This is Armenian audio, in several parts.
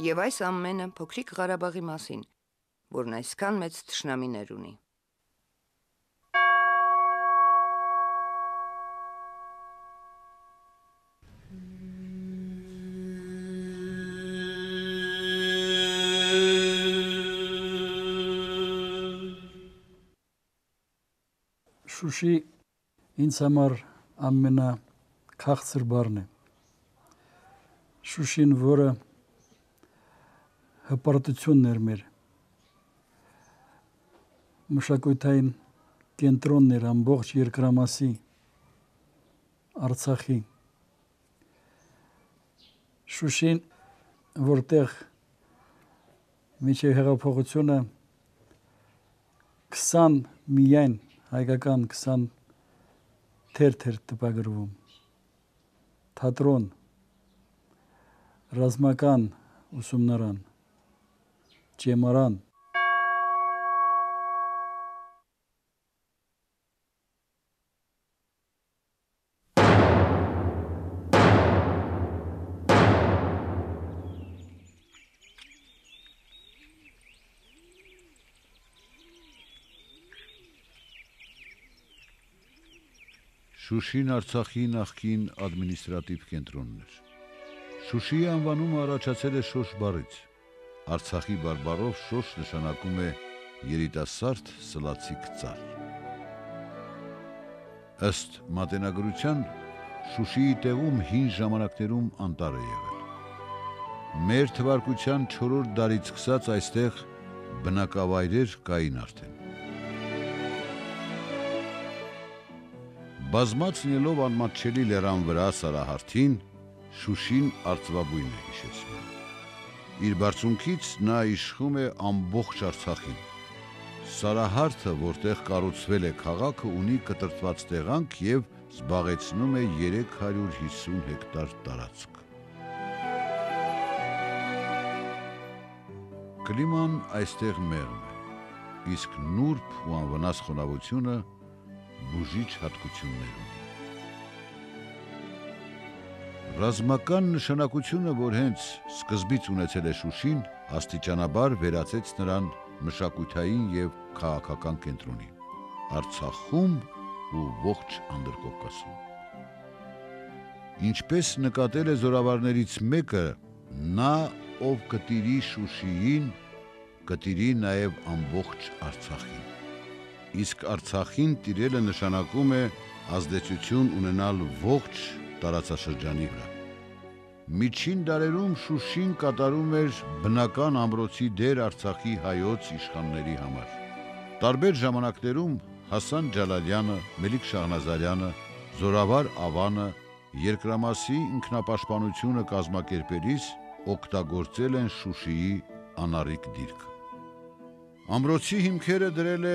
Եվ այս ամենը փոքրիկ Ղարաբաղի մասին, որն այսքան մեծ թշնամիներ ունի։ Շուշի ինձ համար ամենա քաղցր բառն է։ Շուշին, որը հպարտությունն էր մեր մշակութային կենտրոնն էր ամբողջ երկրամասի Արցախի Շուշին, որտեղ միջև հեղափոխությունը 20 միայն հայկական 20 թերթ էր տպագրվում թատրոն ռազմական ուսումնարան ճեմարան Շուշին Արցախի նախկին ադմինիստրատիվ կենտրոնն էր։ Շուշիի անվանումը առաջացել է Շոշ բառից։ Արցախի բարբառով Շոշ նշանակում է երիտասարդ սլացիկ ծառ։ Ըստ մատենագրության Շուշիի տեղում հին ժամանակներում անտառ է եղել։ Մեր թվարկության 4-րդ դարից սկսած այստեղ բնակավայրեր կային արդեն։ Բազմած լինելով անմատչելի լերան վրա Սարահարթին, Շուշին արծվաբույն է հիշեցնում։ Իր բարձունքից նա իշխում է ամբողջ Արցախին։ Սարահարթը, որտեղ կառուցվել է քաղաքը, ունի կտրտված տեղանք եւ զբաղեցնում է 350 հեկտար տարածք։ Կլիման այստեղ մեղմ է, իսկ նուրբ ու անվնաս խոնավությունը բուժիչ հատկություններ ունի։ Ռազմական նշանակությունը, որ հենց սկզբից ունեցել է Շուշին, աստիճանաբար վերածեց նրան մշակութային եւ քաղաքական կենտրոնի Արցախում ու ողջ Անդրկովկասում։ Ինչպես նկատել է զորավարներից մեկը, նա ով կտիրի Շուշիին, կտիրի նաև ամբողջ Արցախին իսկ Արցախին տիրելը նշանակում է ազդեցություն ունենալ ողջ տարածաշրջանի վրա։ Միջին դարերում Շուշին կատարում էր բնական ամրոցի դեր Արցախի հայոց իշխանների համար։ Տարբեր ժամանակներում Հասան Ջալալյանը, Մելիք Շահնազարյանը, Զորավար Ավանը երկրամասի ինքնապաշտպանությունը կազմակերպելիս օգտագործել են Շուշիի անարիք դիրք։ Ամրոցի հիմքերը դրել է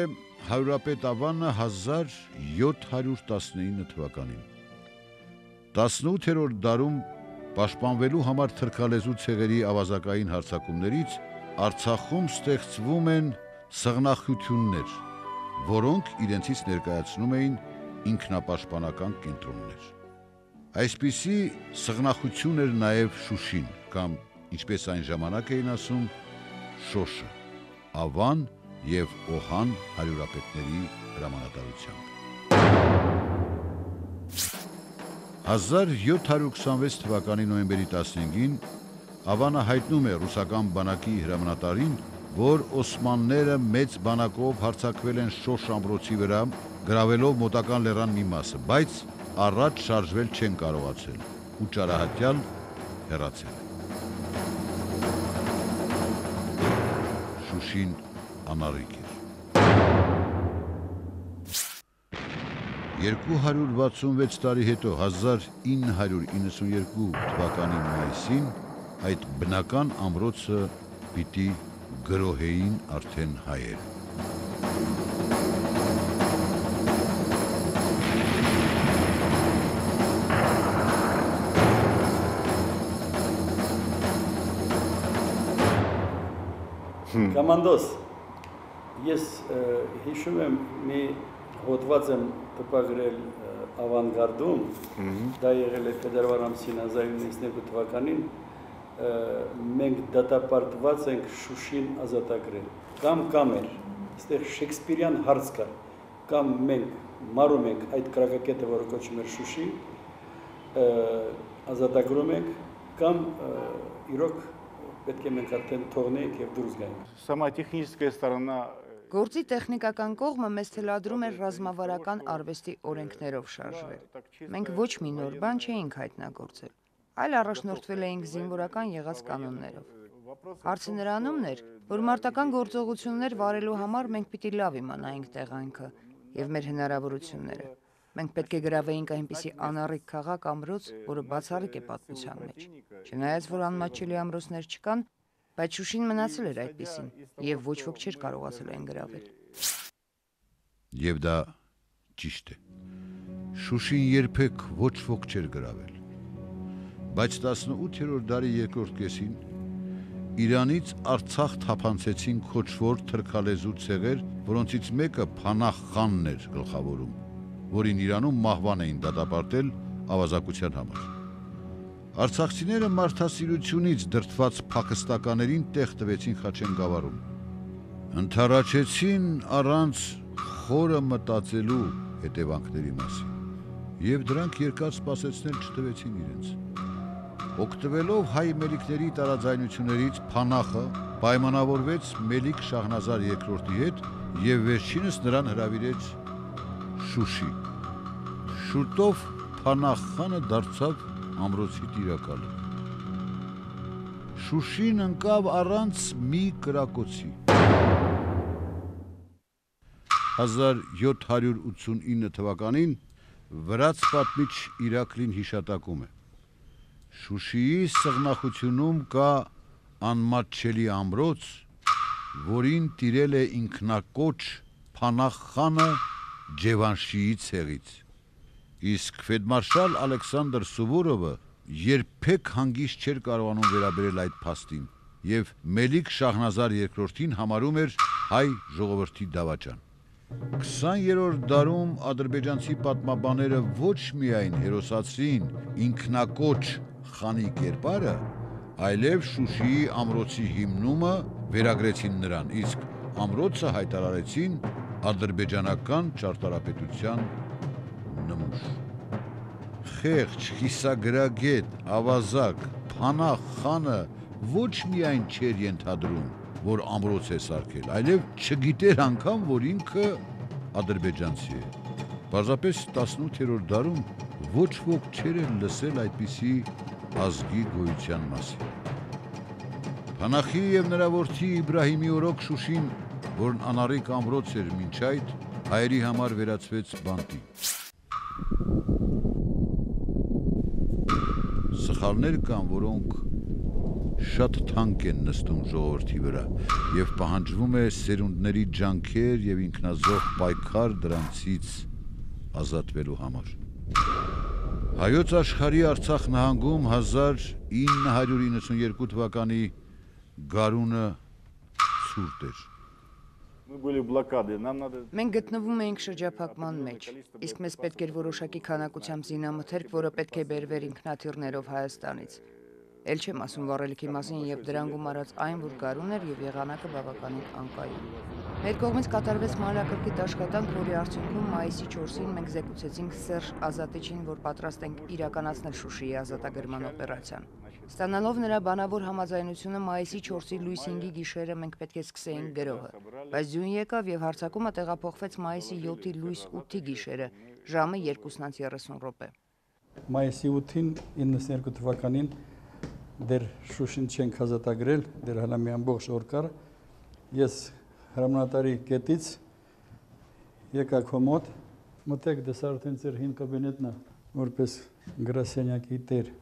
Հարուրապետ Ավանը 1719 թվականին։ 18-րդ դարում պաշտպանվելու համար թրքալեզու ցեղերի ավազակային հարձակումներից Արցախում ստեղծվում են սղնախություններ, որոնք իրենցից ներկայացնում էին ինքնապաշտպանական կենտրոններ։ Այսպիսի սղնախություն էր նաև Շուշին կամ ինչպես այն ժամանակ էին ասում Շոշը, Ավան եւ Օհան հարյուրապետների հրամանատարությամբ։ 1726 թվականի նոյեմբերի 15-ին Ավանը հայտնում է ռուսական բանակի հրամանատարին, որ օսմանները մեծ բանակով հարձակվել են Շոշ ամրոցի վրա, գրավելով մոտական լեռան մի մասը, բայց առաջ շարժվել չեն կարողացել ու ճարահատյալ հեռացել։ Շուշին անարիք էր։ 266 տարի հետո 1992 թվականի մայիսին այդ բնական ամրոցը պիտի գրոհեին արդեն հայեր։ Կամանդոս Ես հիշում եմ մի հոդված եմ տպագրել ավանգարդում, դա եղել է ֆեդերվար ամսին 1992 թվականին, ը, մենք դատապարտված ենք Շուշին ազատագրել։ Կամ կամ էր, այստեղ Շեքսպիրյան հարց կա, կամ մենք մարում ենք այդ կրակակետը, որը կոչվում է Շուշի, ը, ազատագրում ենք, կամ ը, իրոք պետք է մենք արդեն թողնենք եւ դուրս գանք։ Сама техническая сторона э, Գործի տեխնիկական կողմը մեզ թելադրում էր ռազմավարական արվեստի օրենքներով շարժվել։ Մենք ոչ մի նոր բան չէինք հայտնագործել, այլ առաջնորդվել էինք զինվորական եղած կանոններով։ Հարցը նրանումն էր, որ մարտական գործողություններ վարելու համար մենք պիտի լավ իմանայինք տեղանքը եւ մեր հնարավորությունները։ Մենք պետք է գրավեինք այնպիսի անառիկ քաղաք ամրոց, որը բացառիկ է պատմության մեջ։ Չնայած որ անմաչելի ամրոցներ չկան, բայց Շուշին մնացել էր այդպեսին եւ ոչ ոք չէր կարողացել այն գրավել։ Եվ դա ճիշտ է։ Շուշին երբեք ոչ ոք չէր գրավել։ Բայց 18-րդ դարի երկրորդ կեսին Իրանից Արցախ թափանցեցին քոչվոր թրքալեզու ցեղեր, որոնցից մեկը Փանախ խանն էր գլխավորում, որին Իրանում մահվան էին դատապարտել ավազակության համար։ Արցախցիները մարդասիրությունից դրթված փակստականերին տեղ տվեցին Խաչեն գավառում։ Ընթարաչեցին առանց խորը մտածելու հետևանքների մասին եւ դրանք երկար սпасեցնել չտվեցին իրենց։ Օգտվելով հայ մելիքների տարաձայնություններից փանախը պայմանավորվեց Մելիք Շահնազար II-ի հետ եւ վերջինս նրան հրավիրեց Շուշի։ Շուտով Փանախ խանը դարձավ ամրոցի տիրակալը։ Շուշին ընկավ առանց մի կրակոցի։ 1789 թվականին վրաց պատմիչ Իրակլին հիշատակում է. Շուշիի սղնախությունում կա անմատչելի ամրոց, որին տիրել է ինքնակոչ Փանախ խանը Ջևանշիի ցեղից։ Իսկ ֆեդմարշալ Ալեքսանդր Սուվորովը երբեք հանգիստ չէր կարողանում վերաբերել այդ փաստին եւ Մելիք Շահնազար II-ին համարում էր հայ ժողովրդի դավաճան։ 20-րդ դարում ադրբեջանցի պատմաբաները ոչ միայն հերոսացրին ինքնակոչ խանի կերպարը, այլև Շուշիի ամրոցի հիմնումը վերագրեցին նրան, իսկ ամրոցը հայտարարեցին ադրբեջանական ճարտարապետության նմուշ։ Խեղճ, խիսագրագետ, ավազակ, փանախ խանը ոչ միայն չէր ենթադրում, որ ամրոց է սարքել, այլև չգիտեր անգամ, որ ինքը ադրբեջանցի է։ Պարզապես 18-րդ դարում ոչ ոք էլ լսել այդպիսի ազգի գոյության մասին։ Փանախի եւ նրա որդի Իբրահիմի օրոք Շուշին, որն անարիկ ամրոց էր մինչ այդ, հայերի համար վերածվեց բանտի։ Սխալներ կան, որոնք շատ թանկ են նստում ժողովրդի վրա եւ պահանջվում է սերունդների ջանքեր եւ ինքնազոհ պայքար դրանցից ազատվելու համար։ Հայոց աշխարհի Արցախ նահանգում 1992 թվականի գարունը ցուրտ էր։ Մենք գտնվում էինք շրջափակման մեջ, իսկ մեզ պետք էր որոշակի քանակությամբ զինամթերք, որը պետք է բերվեր ինքնաթիռներով Հայաստանից։ Էլ չեմ ասում վառելիքի մասին եւ դրան գումարած այն, որ գարուն էր եւ եղանակը բավականին անկայուն։ Մեր կողմից կատարվեց մանրակրկիտ աշխատանք, որի արդյունքում մայիսի 4-ին մենք զեկուցեցինք Սերժ Ազատիչին, որ պատրաստ ենք իրականացնել Շուշիի ազատագրման օպերացիան։ Ստանալով նրա բանավոր համաձայնությունը մայիսի 4-ի լույս 5-ի գիշերը մենք պետք է սկսեինք գրոհը, բայց ձյուն եկավ եւ հարձակումը տեղափոխվեց մայիսի 7-ի լույս 8-ի գիշերը, ժամը 2:30 րոպե։ Մայիսի 8-ին 92 թվականին դեր Շուշին չենք հազատագրել, դեր հələ մի ամբողջ օր կար։ Ես հրամանատարի կետից եկա քո մոտ, մտեք դες արդեն ձեր հին կաբինետնա, որպես գրասենյակի տեր։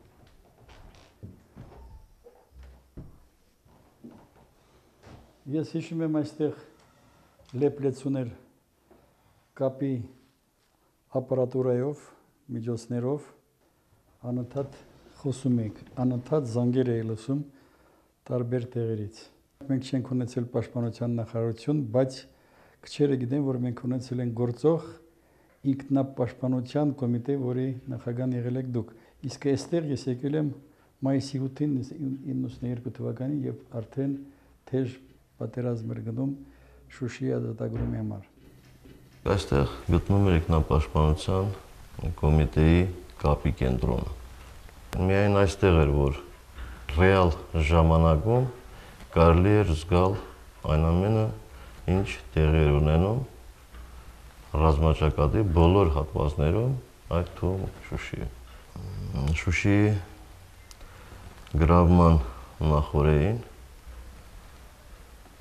Ես հիշում եմ այստեղ լեփլեցուներ կապի ապարատուրայով, միջոցներով անընդհատ խոսում ենք, անընդհատ զանգեր էի լսում տարբեր տեղերից։ Մենք չենք ունեցել պաշտպանության նախարարություն, բայց քչերը գիտեն, որ մենք ունեցել ենք գործող ինքնապաշտպանության կոմիտե, որի նախագահան եղել եք դուք։ Իսկ այստեղ ես եկել եմ մայիսի 8-ին 92 թվականին եւ արդեն թեժ պատերազմ էր գնում Շուշիի ազատագրումի համար։ Այստեղ գտնվում էր ինքնապաշտպանության կոմիտեի կապի կենտրոնը։ Միայն այստեղ էր, որ ռեալ ժամանակում կարելի էր զգալ այն ամենը, ինչ տեղի էր ունենում ռազմաճակատի բոլոր հատվածներում, այդ թվում Շուշիի։ Շուշիի գրավման նախորդին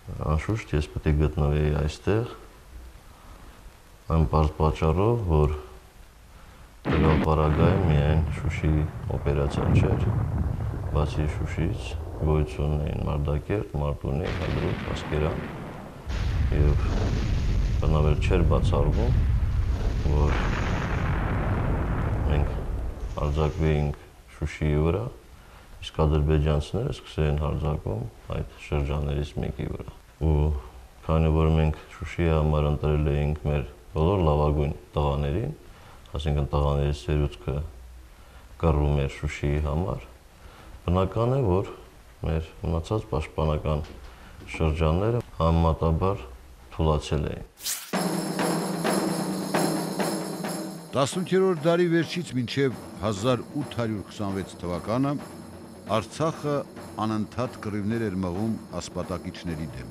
անշուշտ ես պետք է գտնվեի այստեղ այն բարձ պատճառով, որ դրալ պարագայում միայն Շուշի օպերացիան չէր, բացի Շուշից գոյություն էին Մարտակերտ, Մարտունի, Հադրուտ, Ասկերան եւ բնավել չէր բացառվում, որ մենք արձակվեինք Շուշիի վրա, իսկ ադրբեջանցիները սկսեին հարձակում այդ շրջաններից մեկի վրա։ Ու քանի որ մենք Շուշիի համար ընտրել էինք մեր բոլոր լավագույն տղաներին, այսինքն տղաների սերուցքը կռում էր Շուշիի համար, բնական է, որ մեր մնացած պաշտպանական շրջանները համեմատաբար թուլացել էին։ 18-րդ դարի վերջից մինչև 1826 թվականը Արցախը անընդհատ կռիվներ էր մղում ասպատակիչների դեմ։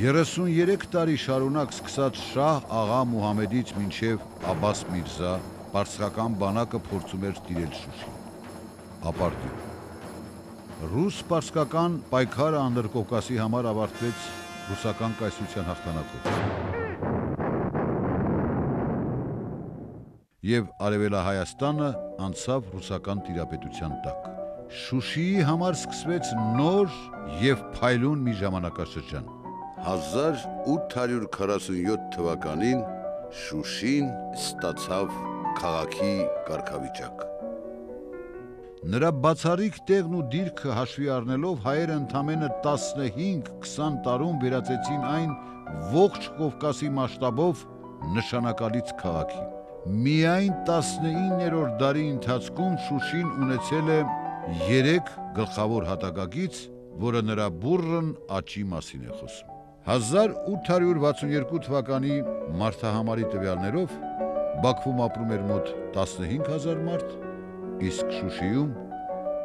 33 տարի շարունակ սկսած Շահ աղա Մուհամեդից մինչև Աբաս Միրզա պարսկական բանակը փորձում էր տիրել Շուշի։ Ապարտյուն։ Ռուս-պարսկական պայքարը Անդրկովկասի համար ավարտվեց ռուսական կայսրության հաղթանակով։ Եվ Արևելահայաստանը անցավ ռուսական տիրապետության տակ։ Շուշիի համար սկսվեց նոր եւ փայլուն մի ժամանակաշրջան։ 1847 թվականին Շուշին ստացավ քաղաքի կարգավիճակ։ Նրա բացառիկ տեղն ու դիրքը հաշվի առնելով հայերը ընդամենը 15-20 տարում վերածեցին այն ողջ Կովկասի մասշտաբով նշանակալից քաղաքի։ Միայն 19-րդ դարի ընթացքում Շուշին ունեցել է 3 գլխավոր հատակագից, որը նրա բուրըն աճի մասին է խոսում։ 1862 թվականի մարտահամարի տվյալներով Բաքվում ապրում էր մոտ 15000 մարդ, իսկ Շուշիում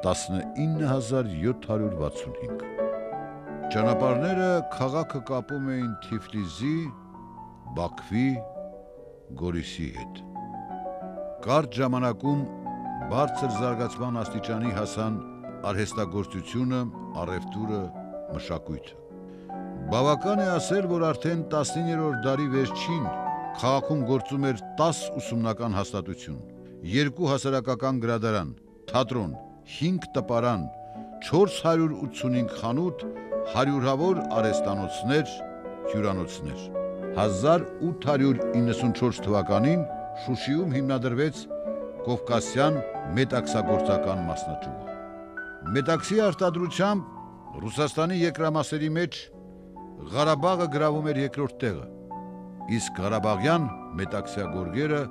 19765։ Ճանապարհները քաղաքը կապում էին Թիֆլիզի, Բաքվի, Գորիսի հետ։ Կարճ ժամանակում բարձր զարգացման աստիճանի հասան արհեստագործությունը, առևտուրը, մշակույթը։ Բավական է ասել, որ արդեն 19-րդ դարի վերջին քաղաքում գործում էր 10 ուսումնական հաստատություն, երկու հասարակական գրադարան, թատրոն, 5 տպարան, 485 խանութ, հարյուրավոր արեստանոցներ, հյուրանոցներ։ 1894 թվականին Շուշիում հիմնադրվեց Կովկասյան մետաքսագործական մասնաճյուղը։ Մետաքսի արտադրությամբ Ռուսաստանի երկրամասերի մեջ Ղարաբաղը գրավում էր երկրորդ տեղը, իսկ Ղարաբաղյան մետաքսյա գորգերը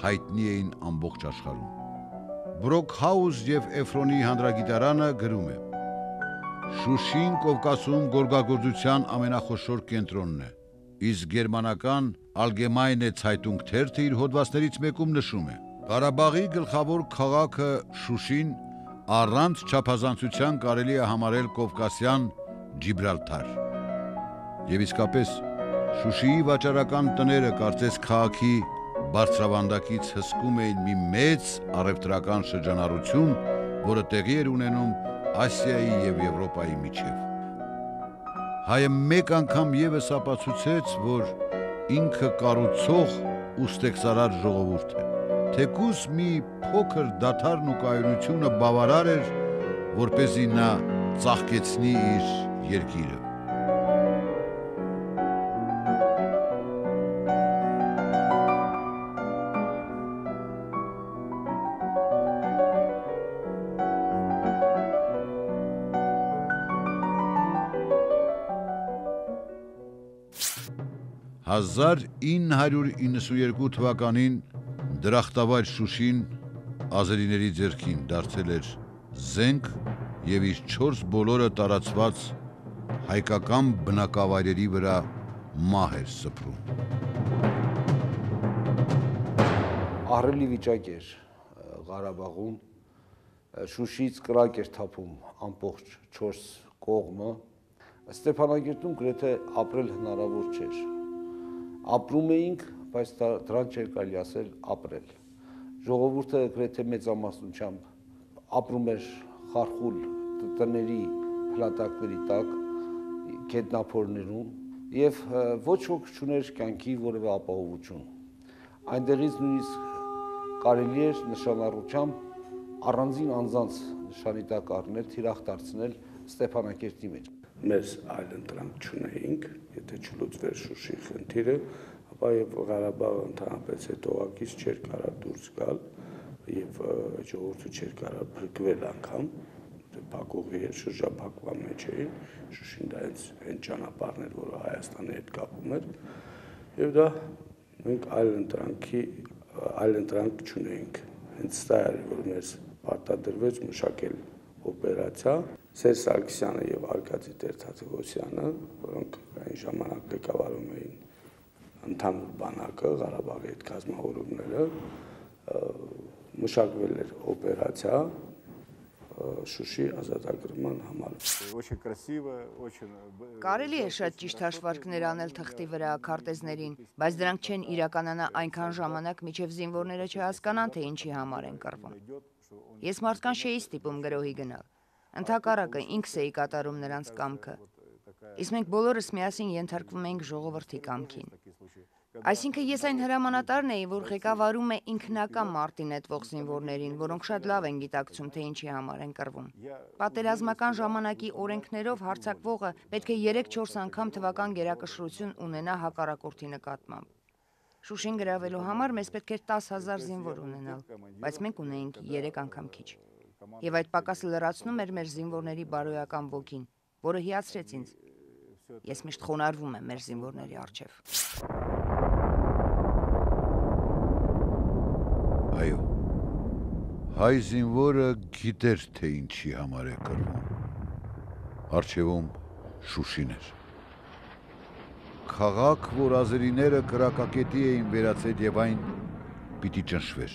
հայտնի էին ամբողջ աշխարհում։ Բրոքհաուս եւ Էֆրոնի հանդրագիտարանը գրում է. Շուշին Կովկասում գորգագործության ամենախոշոր կենտրոնն է, իսկ գերմանական Ալգեմայնե Ցայտունգ թերթը իր հոդվածներից մեկում նշում է. Ղարաբաղի գլխավոր քաղաքը Շուշին առանց չափազանցության կարելի է համարել Կովկասյան Ջիբրալթար։ Եվ իսկապես Շուշիի վաճառական տները կարծես քաղաքի բարձրավանդակից հսկում էին մի մեծ առևտրական շրջանառություն, որը տեղի էր ունենում Ասիայի եւ Եվրոպայի միջև։ Հայը մեկ անգամ եւս ապացուցեց, որ ինքը կառուցող ու ստեղծարար ժողովուրդ է։ Թեկուս մի փոքր դաթարն ու կայունությունը բավարար էր, որ เป զի նա ծաղկեցնի իր երկիրը։ Հազար 992 թվականին դրախտավայր Շուշին ազերիների ձեռքին դարձել էր զենք եւ իր 4 բոլորը տարածված հայկական բնակավայրերի վրա մահ էր սփռում։ ահռելի վիճակ էր Ղարաբաղում Շուշից կրակ էր թափում ամբողջ 4 կողմը Ստեփանագերտում գրեթե ապրել հնարավոր չէր ապրում էինք բայց դրան չէր կարելի ասել ապրել ժողովուրդը գրեթե մեծամասնությամբ ապրում էր խարխուլ տների փլատակների տակ գետնափորներում եւ ոչ ոք չուներ կյանքի որևէ ապահովություն այնտեղից նույնիսկ կարելի էր նշանառությամբ առանձին անձանց նշանի տակ առնել, թիրախ դարձնել Ստեփանակերտի մեջ։ մեզ այլ ընտրանք չունեինք, եթե չլուծվեր Շուշի խնդիրը, եւ Ղարաբաղը ընդհանրապես այդ օղակից չէր կարող դուրս գալ եւ ժողովուրդը չէր կարող փրկվել անգամ փակուղի էր շրջափակման մեջ էին Շուշին դա հենց այն ճանապարհն էր, որը Հայաստանի հետ կապում էր եւ դա մենք այլ ընտրանքի այլ ընտրանք չունեինք հենց դա էր որ մեզ պարտադրվեց մշակել օպերացիա Սերժ Սարգսյանը եւ Արկադի Տեր-Թադևոսյանը, որոնք այն ժամանակ ղեկավարում էին ընդհանուր բանակը, Ղարաբաղի այդ կազմավորումները, ը, մշակվել էր օպերացիա ը, Շուշի ազատագրման համար։ Очень красиво, очень... э, Կարելի է շատ ճիշտ հաշվարկներ անել թղթի վրա քարտեզներին, բայց դրանք չեն իրականանա այնքան ժամանակ, միջև զինվորները չհասկանան, թե ինչի համար են կռվում։ Ես մարդկան չէի ստիպում գրոհի գնալ։ Ընթակառակը ինքս էի կատարում նրանց կամքը։ Իսկ մենք բոլորս միասին ենթարկվում էինք ժողովրդի կամքին։ Այսինքն ես այն հրամանատարն էի, որ ղեկավարում է ինքնական մարտի նետվող զինվորներին, որոնք շատ լավ են գիտակցում, թե ինչի համար են կռվում։ Պատերազմական ժամանակի օրենքներով հարցակվողը պետք է 3-4 անգամ թվական գերակշռություն ունենա հակառակորդի նկատմամբ։ Շուշին գրավելու համար մեզ պետք էր 10000 զինվոր ունենալ, բայց մենք ունեինք 3 անգամ քիչ։ Եվ այդ պակասը լրացնում էր մեր զինվորների բարոյական ոգին, որը հիացրեց ինձ։ Ես միշտ խոնարհվում եմ մեր զինվորների առջև։ Այո։ Հայ զինվորը գիտեր, թե ինչի համար է կռվում։ Արջևում Շուշին էր։ Խաղակ, որ ազերիները կրակակետի էին վերացել եւ այն պիտի ճնշվեր։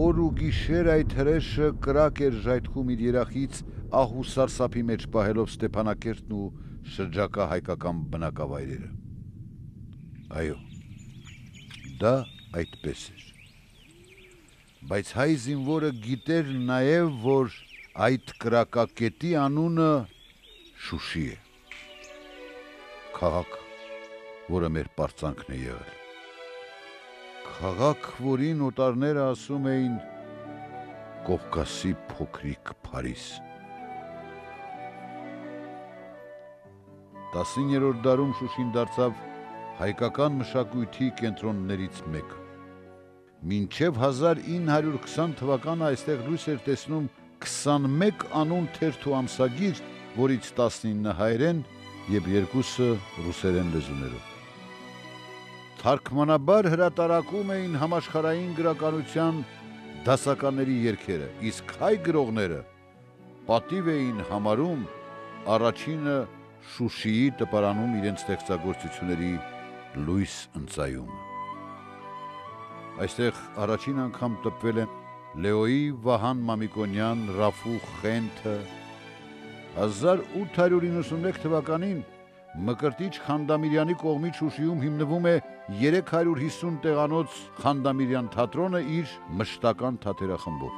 Օր ու գիշեր այդ հրեշը կրակ էր ժայթքում իր երախից ահ ու սարսափի մեջ պահելով Ստեփանակերտն ու շրջակա հայկական բնակավայրերը։ Այո։ Դա այդպես էր բայց հայ զինվորը գիտեր նաև, որ այդ կրակակետի անունը Շուշի է։ Խաղակ, որը մեր պարծանքն է եղել։ Խաղակ, որին օտարները ասում էին Կովկասի փոքրիկ Փարիզ։ 19-րդ դարում Շուշին դարձավ հայկական մշակույթի կենտրոններից մեկը։ Մինչև 1920 թվականը այստեղ լույս էր տեսնում 21 անուն թերթ ու ամսագիր, որից 19 հայերեն եւ երկուսը ռուսերեն լեզուներով։ Թարգմանաբար հրատարակում էին համաշխարային գրականության դասականների երկերը, իսկ հայ գրողները պատիվ էին համարում առաջինը Շուշիի տպարանում իրենց ստեղծագործությունների լույս ընծայումը։ Այստեղ առաջին անգամ տպվել են Լեոյի Վահան Մամիկոնյան, Ռաֆու Խենթը 1891 թվականին Մկրտիչ Խանդամիրյանի կողմից Շուշիում հիմնվում է 350 տեղանոց Խանդամիրյան թատրոնը իր մշտական թատերախմբով։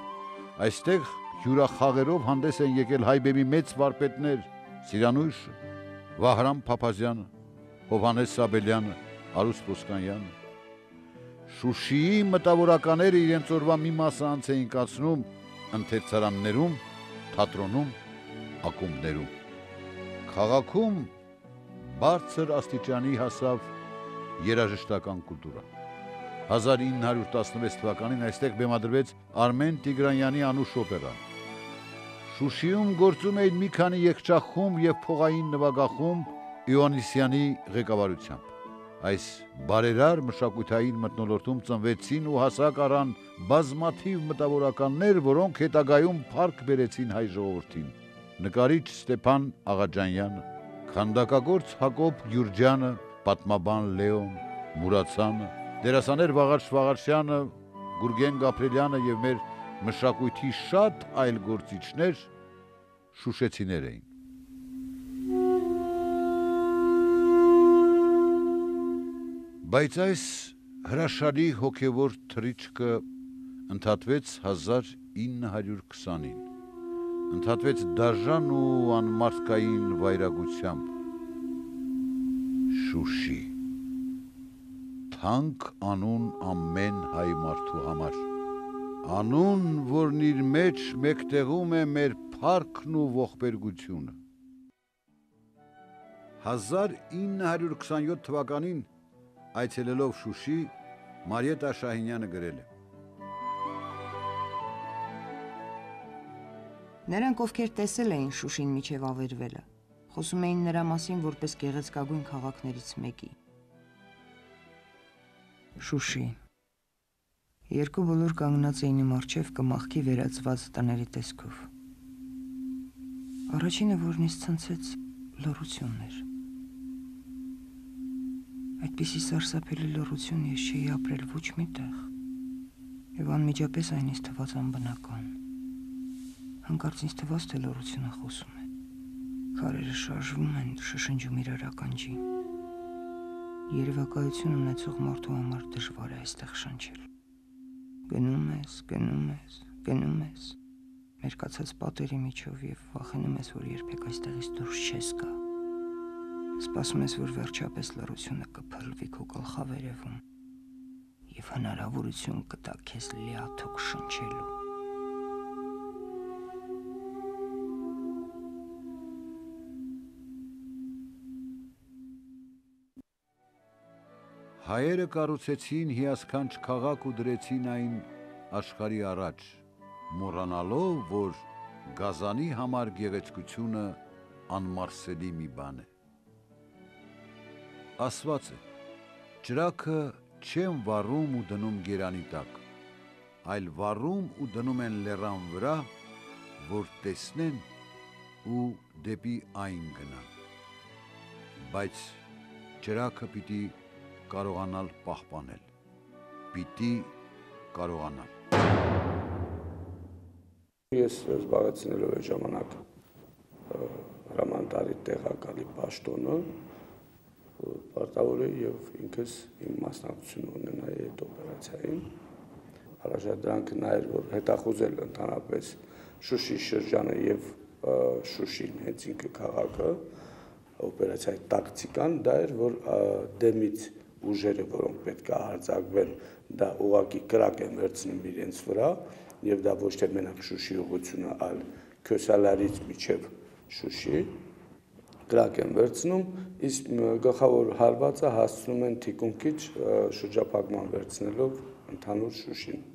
Այստեղ հյուրախաղերով հանդես են եկել հայբեմի մեծ վարպետներ՝ Սիրանույշ, Վահրամ Փափազյանը, Հովհանես Սաբելյանը, Արուս Պոսկանյանը։ Շուշիի մտավորականները իրենց օրվա մի մասը անց էին կացնում ընթերցարաններում, թատրոնում, ակումբներում։ Խաղաղում բարձր աստիճանի հասավ երաժշտական կուլտուրան։ 1916 թվականին այստեղ բեմադրվեց Արմեն Տիգրանյանի անուշ օպերան։ Շուշիում գործում էին մի քանի եղջախումբ եւ փողային նվագախումբ Իոնիսյանի ղեկավարությամբ։ Այս բարերար մշակութային մտնոլորտում ծնվեցին ու հասակ առան բազմաթիվ մտավորականներ, որոնք հետագայում փառք բերեցին հայ ժողովրդին։ Նկարիչ Ստեփան Աղաջանյանը, քանդակագործ Հակոբ Գյուրջյանը, պատմաբան Լեոն Մուրացյանը, դերասաներ Վաղարշ Վաղարշյանը, Գուրգեն Գաբրելյանը եւ մեր մշակույթի շատ այլ գործիչներ շուշեցիներ էին։ Բայց այս հրաշալի հոգևոր թրիչքը ընդհատվեց 1920-ին։ Ընդհատվեց դաժան ու անմարդկային վայրագությամբ։ Շուշի։ Թանկ անուն ամեն հայ մարդու համար։ Անուն, որն իր մեջ մեկտեղում է մեր փառքն ու ողբերգությունը։ 1927 թվականին Այցելելով Շուշի, Մարիետա Շահինյանը գրել է. Նրանք, ովքեր տեսել էին Շուշին միջև ավերվելը, խոսում էին նրա մասին որպես գեղեցկագույն քաղաքներից մեկի։ Շուշի Երկու բոլոր կանգնած էին իմ առջև կմախքի վերածված տների տեսքով։ Առաջինը, որն ինձ ցնցեց, լռությունն էր։ Այդպիսի սարսափելի լռություն ես չէի ապրել ոչ մի տեղ։ Եվ անմիջապես այն ինձ թվաց անբնական։ Հանկարծ ինձ թվաց, թե լռությունը խոսում է։ Քարերը շարժվում են, շշնջում իրար ականջին։ Երևակայություն ունեցող մարդու համար դժվար է այստեղ շնչել։ Գնում ես, գնում ես, գնում ես։ Մերկացած պատերի միջով եւ վախենում ես, որ երբեք այստեղից դուրս չես գա։ Սպասում ես, որ վերջապես լռությունը կփրվի քո գլխավերևում եւ հնարավորություն կտա քեզ լիաթոք շնչելու։ Հայերը կառուցեցին հիասքանչ քաղաք ու դրեցին այն աշխարի առաջ, մոռանալով, որ գազանի համար գեղեցկությունը անմարսելի մի բան է ասված է. Ճրակը չեն վառում ու դնում գերանի տակ, այլ վառում ու դնում են լեռան վրա, որ տեսնեն ու դեպի այն գնան։ Բայց ճրակը պիտի կարողանալ պահպանել։ Պիտի կարողանալ։ Ես զբաղեցնելով այդ ժամանակ հրամանատարի տեղակալի պաշտոնը պարտավոր է եւ ինքս իմ մասնակցություն ունենայի այդ օպերացիային։ Առաջադրանքը նա էր, որ հետախուզել ընդհանրապես Շուշի շրջանը եւ Շուշին հենց ինքը քաղաքը օպերացիայի տակտիկան դա էր, որ դեմից ուժերը, որոնք պետք է հարձակվեն, դա ուղակի կրակ են վերցնում իրենց վրա եւ դա ոչ թե մենակ Շուշի ուղությունը, այլ Քյոսալարից միջև Շուշի կրակ են վերցնում, իսկ գլխավոր հարվածը հասցնում են թիկունքիչ շրջափակման վերցնելով ընդհանուր Շուշին։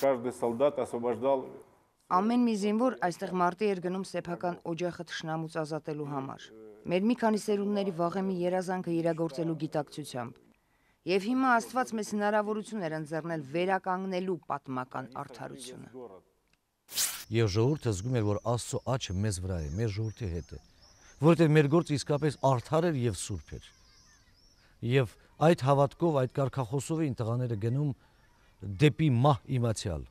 Каждый солдат освобождал Ամեն մի զինվոր այստեղ մարտի էր գնում սեփական օջախը ճշնամուց ազատելու համար։ Մեր մի քանի սերունդների վաղեմի երազանքը իրագործելու գիտակցությամբ։ Եվ հիմա Աստված մեզ հնարավորություն էր ընձեռնել վերականգնելու պատմական արդարությունը։ Եվ ժողովուրդը զգում էր, որ Աստծո աչքը մեզ վրա է, մեր ժողովրդի հետ է որովհետև մեր գործը իսկապես արդար էր եւ սուրբ էր։ Եվ այդ հավատքով, այդ կարկախոսով էին տղաները գնում դեպի մահ իմացյալ,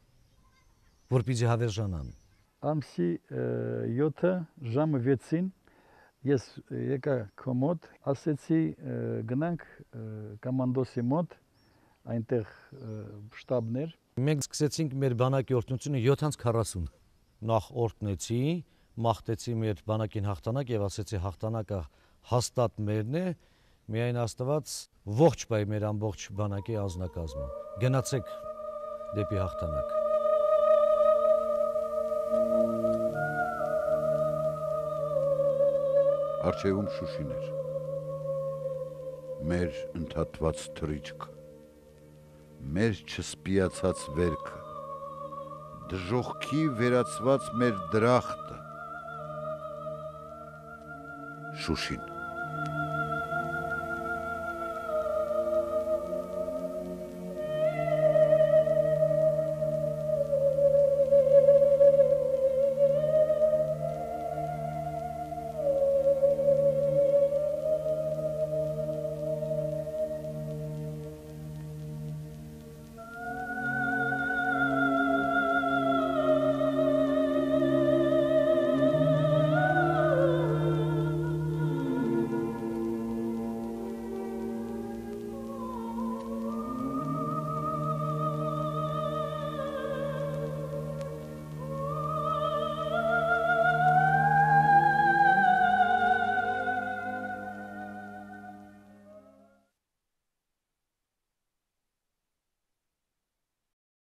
որպեսզի հավերժանան։ Ամսի 7-ը ժամը 6-ին ես եկա քո մոտ, ասեցի գնանք կոմանդոսի մոտ, այնտեղ շտաբներ։ Մենք սկսեցինք մեր բանակի օրտնությունը 7:40 նախ օրտնեցի, մաղթեցի մեր բանակին հաղթանակ եւ ասեցի հաղթանակը հաստատ մերն է միայն աստված ողջ բայ մեր ամբողջ բանակի ազնակազմը գնացեք դեպի հաղթանակ Արջևում Շուշիներ մեր ընդհատված թրիչքը մեր չսպիացած վերքը դժողքի վերածված մեր դրախտը Շուշին